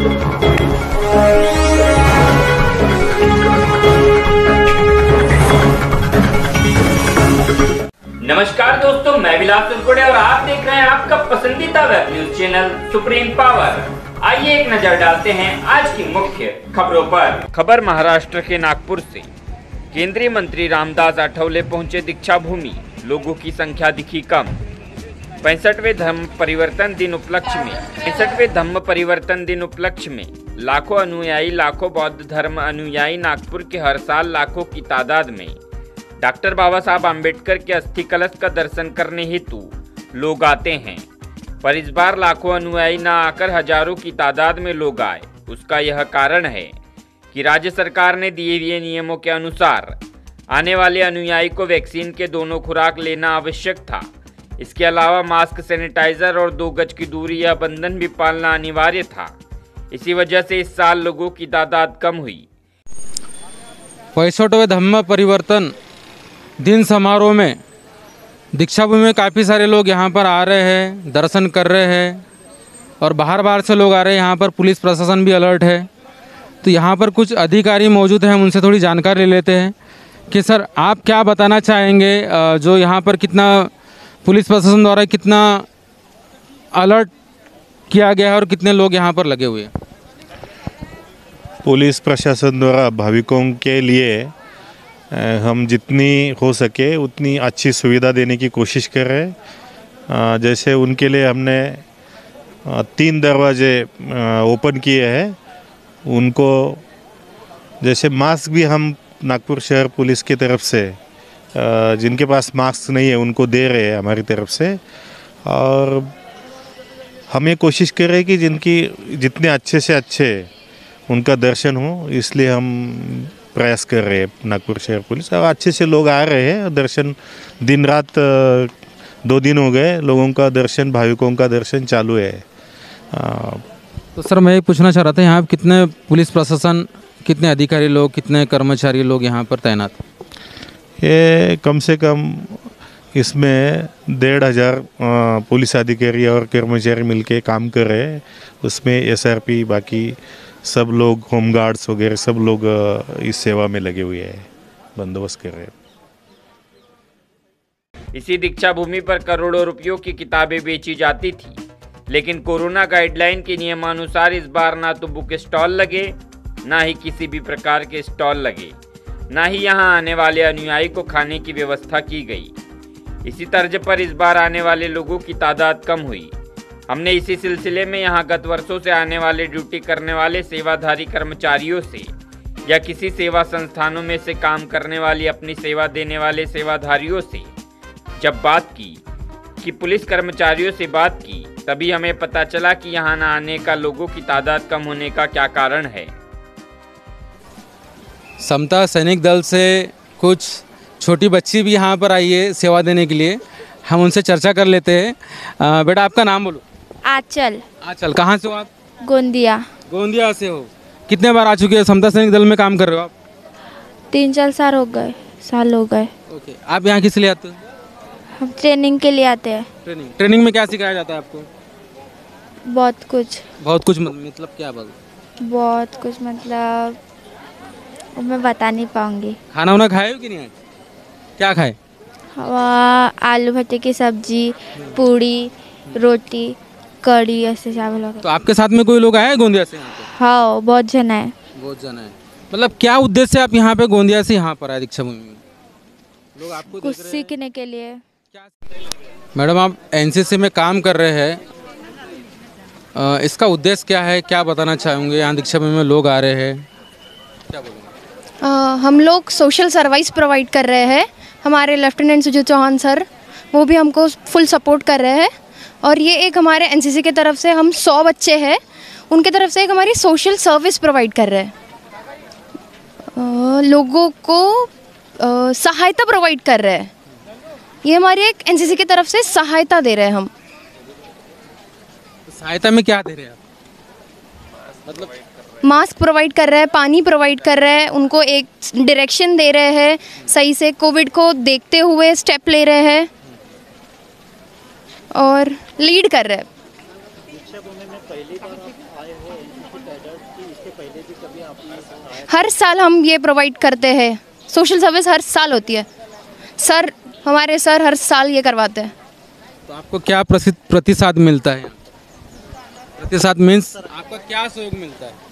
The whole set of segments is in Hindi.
नमस्कार दोस्तों, मैं विलास तुलपुड़े और आप देख रहे हैं आपका पसंदीदा web news channel Supreme Power आइए एक नज़र डालते हैं आज की मुख्य खबरों पर। खबर महाराष्ट्र के नागपुर से। केंद्रीय मंत्री रामदास आठवले पहुँचे दीक्षा भूमि लोगों की संख्या दिखी कम। पैंसठवें धर्म परिवर्तन दिन उपलक्ष्य में, पैंसठवें धर्म परिवर्तन दिन उपलक्ष्य में, लाखों अनुयायी, लाखों बौद्ध धर्म अनुयायी नागपुर के हर साल लाखों की तादाद में। डॉक्टर बाबा साहब आम्बेडकर के अस्थि कलश का दर्शन करने हेतु लोग आते हैं। पर इस बार लाखों अनुयायी न आकर हज़ारों की तादाद में लोग आए। उसका यह कारण है कि राज्य सरकार ने दिए हुए नियमों के अनुसार आने वाले अनुयायी को वैक्सीन के दोनों खुराक लेना आवश्यक था। इसके अलावा मास्क, सैनिटाइजर और दो गज की दूरी या बंधन भी पालना अनिवार्य था। इसी वजह से इस साल लोगों की तादाद कम हुई। पैंसठवें धम्म परिवर्तन दिन समारोह में दीक्षा भूमि में काफ़ी सारे लोग यहाँ पर आ रहे हैं, दर्शन कर रहे हैं और बाहर बाहर से लोग आ रहे हैं। यहाँ पर पुलिस प्रशासन भी अलर्ट है। तो यहाँ पर कुछ अधिकारी मौजूद हैं उनसे थोड़ी जानकारी ले लेते हैं कि सर आप क्या बताना चाहेंगे जो यहाँ पर कितना पुलिस प्रशासन द्वारा कितना अलर्ट किया गया है और कितने लोग यहाँ पर लगे हुए पुलिस प्रशासन द्वारा भाविकों के लिए हम जितनी हो सके उतनी अच्छी सुविधा देने की कोशिश कर रहे हैं। जैसे उनके लिए हमने तीन दरवाजे ओपन किए हैं। उनको, जैसे मास्क भी हम नागपुर शहर पुलिस की तरफ़ से जिनके पास मास्क नहीं है, उनको दे रहे हैं हमारी तरफ़ से। और हम ये कोशिश कर रहे हैं कि जिनकी, जितने अच्छे से अच्छे उनका दर्शन हो, इसलिए हम प्रयास कर रहे हैं नागपुर शहर पुलिस। और अच्छे से लोग आ रहे हैं, दर्शन दिन रात दो दिन हो गए, लोगों का दर्शन, भाविकों का दर्शन चालू है। तो सर, मैं ये पूछना चाह रहा था, यहाँ कितने पुलिस प्रशासन, कितने अधिकारी लोग, कितने कर्मचारी लोग यहाँ पर तैनात? ये कम से कम इसमें डेढ़ हज़ार पुलिस अधिकारी और कर्मचारी मिलके काम कर रहे उसमें एसआरपी बाकी सब लोग, होम गार्ड्स वगैरह सब लोग इस सेवा में लगे हुए हैं। बंदोबस्त कर रहे हैं। इसी दीक्षा भूमि पर करोड़ों रुपयों की किताबें बेची जाती थी, लेकिन कोरोना गाइडलाइन के नियमानुसार इस बार ना तो बुक स्टॉल लगे, ना ही किसी भी प्रकार के स्टॉल लगे। ना ही यहाँ आने वाले अनुयायी को खाने की व्यवस्था की गई। इसी तर्ज पर इस बार आने वाले लोगों की तादाद कम हुई। हमने इसी सिलसिले में यहाँ गत वर्षों से आने वाले ड्यूटी करने वाले सेवाधारी कर्मचारियों से या किसी सेवा संस्थानों में से काम करने वाली अपनी सेवा देने वाले सेवाधारियों से जब बात की, कि पुलिस कर्मचारियों से बात की, तभी हमें पता चला कि यहाँ न आने का लोगों की तादाद कम होने का क्या कारण है। समता सैनिक दल से कुछ छोटी बच्ची भी यहाँ पर आई है सेवा देने के लिए। हम उनसे चर्चा कर लेते हैं। बेटा आपका नाम बोलो। आंचल। आचल कहाँ से हो आप? गोंदिया। गोंदिया से हो। कितने बार आ चुके हैं? समता सैनिक दल में काम कर रहे हो आप? तीन चार साल हो गए साल हो गए। ओके आप यहाँ किस लिए आते हो? हम ट्रेनिंग के लिए आते हैं। ट्रेनिंग। ट्रेनिंग में क्या सिखाया जाता है आपको? बहुत कुछ। बहुत कुछ मतलब क्या बात? बहुत कुछ मतलब वो मैं बता नहीं पाऊँगी। खाना वाना खाए हो कि नहीं आज? क्या खाए? आलू भट्टे की सब्ज़ी पूड़ी रोटी कढ़ी ऐसे चावल वगैरह। तो आपके साथ में कोई लोग आए हैं गोंदिया से यहाँ पे? हाँ बहुत जन है बहुत जन है मतलब क्या उद्देश्य आप यहाँ पे गोंदिया से यहाँ पर आए दीक्षा भूमि में? लोग आपको कुछ सीखने के लिए। मैडम आप एनसीसी में काम कर रहे हैं। इसका उद्देश्य क्या है? क्या बताना चाहेंगे? यहाँ दीक्षा भूमि में लोग आ रहे हैं। क्या बोलेंगे? अ, हम लोग सोशल सर्विस प्रोवाइड कर रहे हैं। हमारे लेफ्टिनेंट सुजीत चौहान सर वो भी हमको फुल सपोर्ट कर रहे हैं। और ये एक हमारे एनसीसी की तरफ़ से हम सौ बच्चे हैं। उनके तरफ़ से एक हमारी सोशल सर्विस प्रोवाइड कर रहे हैं। लोगों को अ, सहायता प्रोवाइड कर रहे हैं। ये हमारी एक एनसीसी की तरफ़ से सहायता दे रहे हैं हम। सहायता में क्या दे रहे हैं आप? मतलब मास्क प्रोवाइड कर रहे है पानी प्रोवाइड कर रहे हैं उनको एक डायरेक्शन दे रहे हैं सही से कोविड को देखते हुए स्टेप ले रहे हैं और लीड कर रहे हैं। हर साल हम ये प्रोवाइड करते हैं। सोशल सर्विस हर साल होती है। सर हमारे सर हर साल ये करवाते हैं। तो आपको क्या प्रतिसाद मिलता है? प्रतिसाद मीन्स आपका क्या सहयोग मिलता है?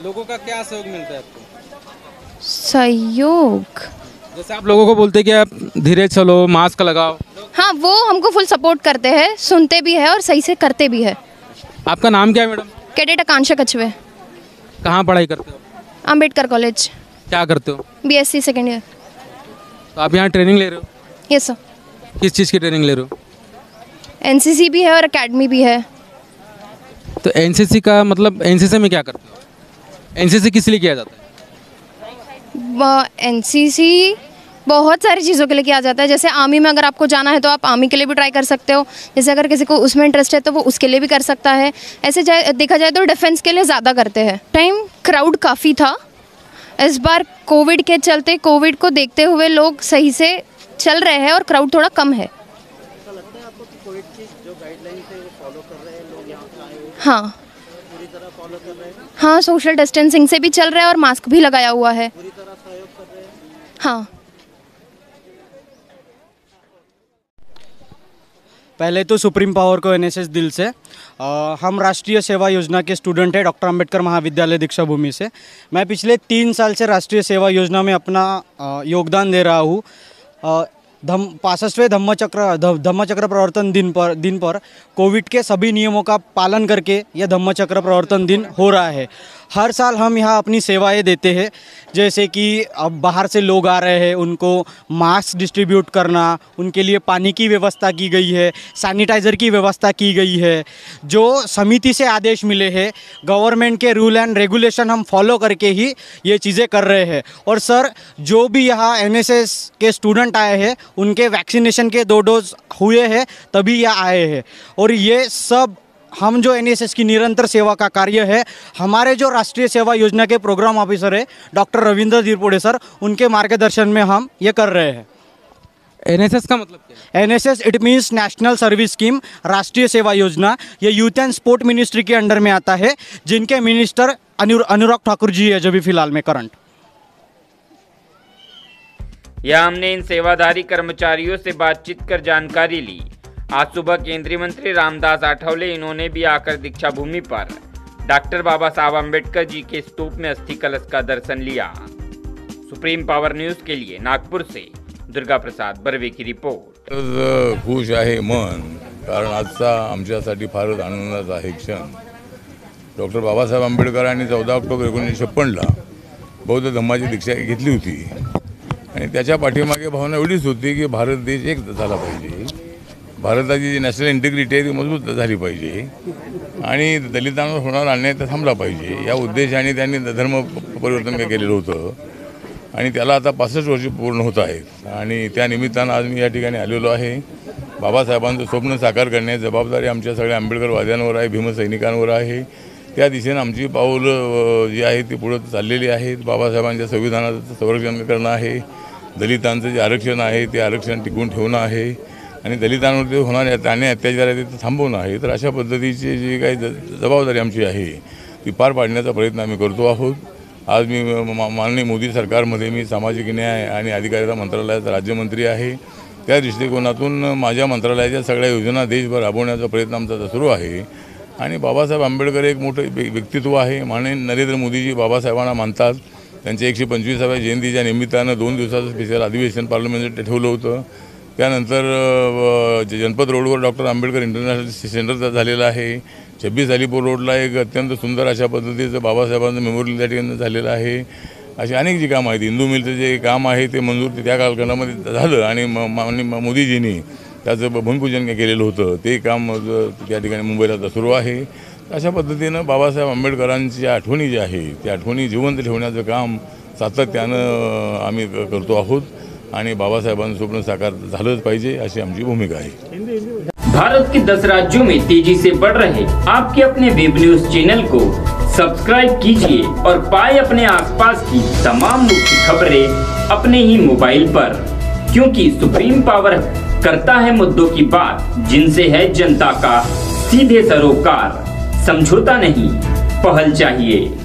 लोगों का क्या सहयोग मिलता है आपको? सहयोग? जैसे आप लोगों को बोलते हैं कि आप धीरे चलो मास्क लगाओ। हाँ वो हमको फुल सपोर्ट करते हैं सुनते भी है और सही से करते भी है। आपका नाम क्या है मैडम? कैडेट आकांक्षा कछवे कहाँ पढ़ाई करते हो? अंबेडकर कॉलेज। क्या करते हो? B S C second year तो आप यहाँ ट्रेनिंग ले रहे हो? यस सर किस चीज़ की ट्रेनिंग ले रहे हो? एनसीसी भी है और अकेडमी भी है। तो एनसीसी का मतलब एनसीसी में क्या करते हो? एनसीसी किस लिए किया जाता है? एनसीसी बहुत सारी चीज़ों के लिए किया जाता है। जैसे आर्मी में अगर आपको जाना है तो आप आर्मी के लिए भी ट्राई कर सकते हो। जैसे अगर किसी को उसमें इंटरेस्ट है तो वो उसके लिए भी कर सकता है। ऐसे जाए देखा जाए तो डिफेंस के लिए ज़्यादा करते हैं। टाइम क्राउड काफ़ी था। इस बार कोविड के चलते कोविड को देखते हुए लोग सही से चल रहे हैं और क्राउड थोड़ा कम है। हाँ। हाँ सोशल डिस्टेंसिंग से भी चल रहा है और मास्क भी लगाया हुआ है। हाँ। पहले तो सुप्रीम पावर को एनएसएस दिल से आ, हम राष्ट्रीय सेवा योजना के स्टूडेंट हैं डॉक्टर अंबेडकर महाविद्यालय दीक्षा भूमि से। मैं पिछले तीन साल से राष्ट्रीय सेवा योजना में अपना आ, योगदान दे रहा हूँ। धम पासठवें धम्मचक्र धम्मचक्र प्रवर्तन दिन पर दिन पर कोविड के सभी नियमों का पालन करके यह धम्मचक्र प्रवर्तन दिन हो रहा है। हर साल हम यहाँ अपनी सेवाएँ देते हैं, जैसे कि अब बाहर से लोग आ रहे हैं, उनको मास्क डिस्ट्रीब्यूट करना, उनके लिए पानी की व्यवस्था की गई है, सैनिटाइज़र की व्यवस्था की गई है। जो समिति से आदेश मिले हैं, गवर्नमेंट के रूल एंड रेगुलेशन हम फॉलो करके ही ये चीज़ें कर रहे हैं। और सर, जो भी यहाँ एन के स्टूडेंट आए हैं उनके वैक्सीनेशन के दो डोज हुए हैं तभी यहाँ आए हैं। और ये सब हम जो एनएसएस की निरंतर सेवा का कार्य है हमारे जो राष्ट्रीय सेवा योजना के प्रोग्राम ऑफिसर है डॉक्टर रविंद्र धीरपुड़े सर उनके मार्गदर्शन में हम ये कर रहे हैं। एनएसएस का मतलब क्या N S S it means national service scheme राष्ट्रीय सेवा योजना। ये यूथ एंड स्पोर्ट मिनिस्ट्री के अंडर में आता है जिनके मिनिस्टर अनु अनुराग ठाकुर जी है जो भी फ़िलहाल में करंट यह हमने इन सेवाधारी कर्मचारियों से बातचीत कर जानकारी ली। आज सुबह केंद्रीय मंत्री रामदास आठवले, इन्होंने भी आकर दीक्षा भूमि पर डॉक्टर बाबा साहब अंबेडकर जी के स्तूप में अस्थि कलश का दर्शन लिया। सुप्रीम पावर न्यूज़ के लिए नागपुर से दुर्गा प्रसाद बर्वे की रिपोर्ट। खुश आहे मन, कारण आजचा आमच्यासाठी फारच आनंदाचा आहे क्षण. डॉक्टर बाबासाहेब आंबेडकरांनी चौदा ऑक्टोबर एकोणीसशे छप्पनला बौद्ध धम्माची दीक्षा घेतली होती. आणि त्याच्या पाठीमागे भावना एवढीच होती की भारत देश एक झाला पाहिजे. भारताची जी नॅशनल इंटिग्रिटी आहे ती मजबूत झाली पाहिजे. आणि दलितांवर होणार अन्याय तर थांबला पाहिजे. या उद्देशाने त्यांनी धर्म परिवर्तन काय केलेलं होतं. आणि त्याला आता पासष्ट वर्ष पूर्ण होत आहेत. आणि त्या निमित्तानं आज मी या ठिकाणी आलेलो आहे. बाबासाहेबांचं स्वप्न साकार करण्याची जबाबदारी आमच्या सगळ्या आंबेडकरवाद्यांवर आहे भीमसैनिकांवर आहे. त्या दिशेनं आमची पाऊलं जी आहेत ती पुढं चाललेली आहेत. बाबासाहेबांच्या संविधानाचं संरक्षण करणं आहे. दलितांचं जे आरक्षण आहे ते आरक्षण टिकवून ठेवणं आहे. आणि दलितांवरती होणारे अन्याय अत्याचार आहे ते थांबवणं आहे. तर अशा पद्धतीची जी काही ज- जबाबदारी आमची आहे ती पार पाडण्याचा प्रयत्न आम्ही करतो आहोत. आज मी मा- माननीय मोदी सरकारमध्ये मी सामाजिक न्याय आणि अधिकारिता मंत्रालयाचा राज्यमंत्री आहे. त्या दृष्टिकोनातून माझ्या मंत्रालयाच्या सगळ्या योजना देशभर राबवण्याचा प्रयत्न आमचा सुरू आहे. आणि बाबासाहेब आंबेडकर एक मोठं व्यक्तित्व आहे. माने नरेंद्र मोदीजी बाबासाहेबांना मानतात. त्यांच्या एकशे पंचवीसाव्या जयंतीच्या निमित्तानं दोन दिवसाचं स्पेशल अधिवेशन पार्लमेंट ठेवलं होतं. त्यानंतर जनपद रोडवर डॉक्टर आंबेडकर इंटरनॅशनल सेंटर झालेलं आहे. छब्बीस अलीपूर रोडला एक अत्यंत सुंदर अशा पद्धतीचं बाबासाहेबांचं मेमोरियल त्या ठिकाणी झालेलं आहे. अशी अनेक जी कामं आहेत. हिंदू मिलचं जे काम आहे ते मंजूर ते त्या कालखंडामध्ये झालं आणि म- माननीय मोदीजींनी त्याचं भूमिपूजन केलेलं होतं. ते काम त्या ठिकाणी मुंबईला आता सुरू आहे. अशा पद्धतीनं बाबासाहेब आंबेडकरांची आठवणी जी आहे त्या आठवणी जिवंत ठेवण्याचं काम सातत्यानं आम्ही क- करतो आहोत आणि बाबासाहेबांचं स्वप्न साकार झालंच पाहिजे अशी आमची भूमिका आहे. भारत के दस राज्यों में तेजी से बढ़ रहे आपके अपने वेब न्यूज चैनल को सब्सक्राइब कीजिए और पाए अपने आसपास की तमाम मुख्य खबरें अपने ही मोबाइल पर क्योंकि सुप्रीम पावर करता है मुद्दों की बात, जिनसे है जनता का सीधे सरोकार। समझौता नहीं, पहल चाहिए।